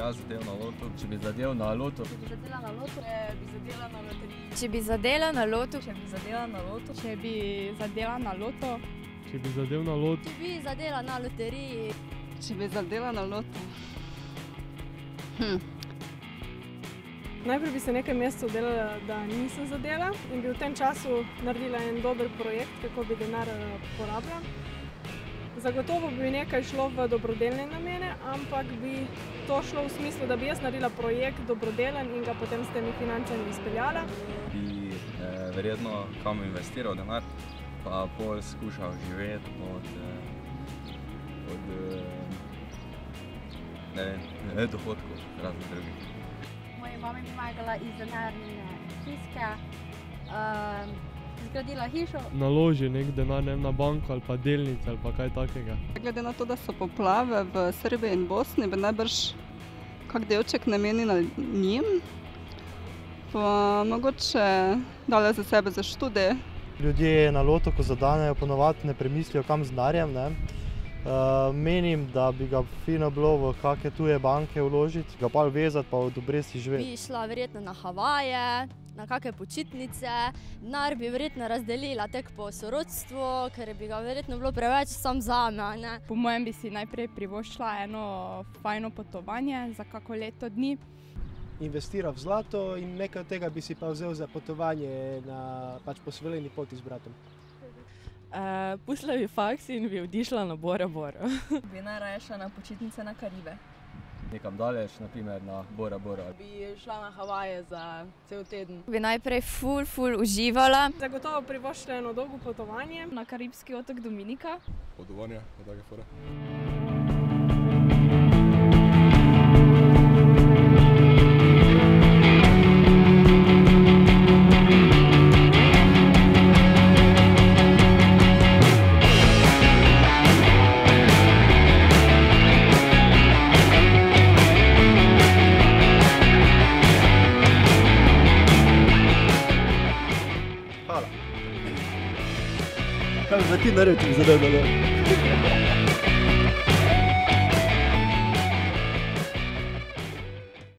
jaz zadev na lotu, če bi zadev na lotu, Če bi zadela na lotu, če bi zadela na loteriji. Če bi zadela na lotu, Če bi zadela na lotu. Če bi zadela na loto, Če bi zadev na lot, če bi zadela na loteriji, Če bi zadela na lotu. Najprej bi se nekaj mesecev delala, da nisem zadela in bi v tem času naredila en dober projekt, kako bi denar eh, porabila. Zagotovo bi nekaj šlo v dobrodelne namene, ampak bi to šlo v smislu, da bi jaz naredila projekt dobrodelen in ga potem s temi financami izpeljala. bi eh, verjetno kam investiral denar, pa pol skušal živeti od, eh, od eh, ne vem, ne dohodkov raznih drugih. Moja mama mi pomagala iz denarne tiske, um, zgradila hišo. naloži nek denar ne na banko ali pa delnice ali pa kaj takega. Glede na to, da so poplave v Srbiji in Bosni, bi najbrž kak delček namenila njim. Pa mogoče dale za sebe za študije. Ljudje na lotu, ko zadanejo, ponovadi ne premislijo, kam z denarjem. ne. Uh, menim, da bi ga fino bilo v kakšne tuje banke vložiti, ga pa vezati, pa od obresti živeti. bi šla verjetno na Havaje, na kakšne počitnice, denar bi verjetno razdelila tek po sorodstvu, ker bi ga verjetno bilo preveč sam zame. a Ne? po mojem bi si najprej privoščila eno fajno potovanje za kako leto dni. investiral v zlato in nekaj od tega bi si pa vzel za potovanje na pač posveljeni poti z bratom. Uh, pustila bi faks in bi odišla na Bora Bora. Bi najraje šla na počitnice na Karibe. Nekam daleč, naprimer na Bora Bora. Bi šla na Havaje za cel teden. Bi najprej ful, ful uživala. Zagotovo privoščila eno dolgo potovanje. Na karibski otok Dominika. Potovanja, pa take fore. Kaj bi pa ti